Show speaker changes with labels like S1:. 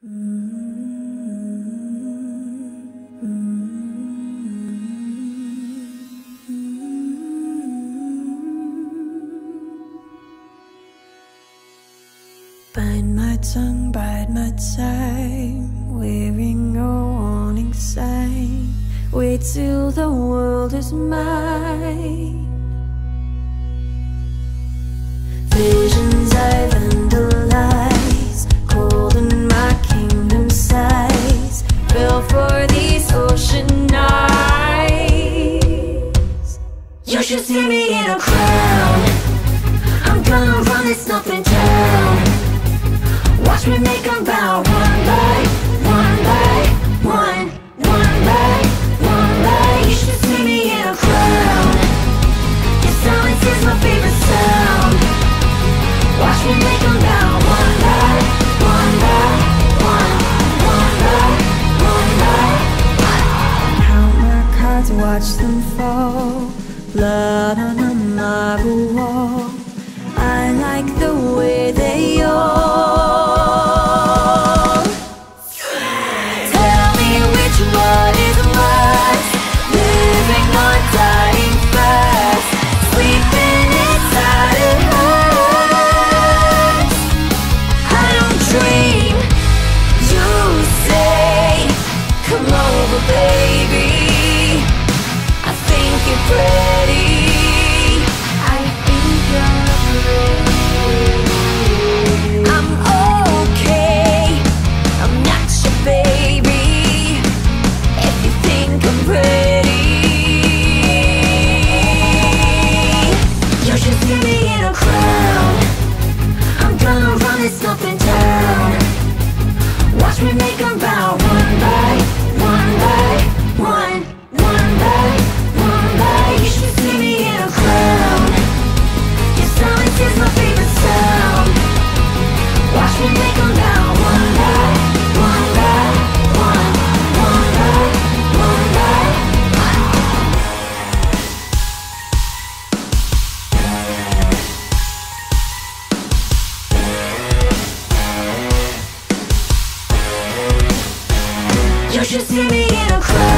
S1: Bite my tongue, bide my time, wearing a warning sign. Wait till the world is mine. Should see me in a crowd. I'm gonna run this nothing town. Watch me make them bow one by one by one, one one. You should see me in a silence is my favorite sound. Watch me bow one one one, one one. Count my cards, watch them fall. Blood on a marble wall. I like the way they all this nothing town. Watch me make Just see me in a crowd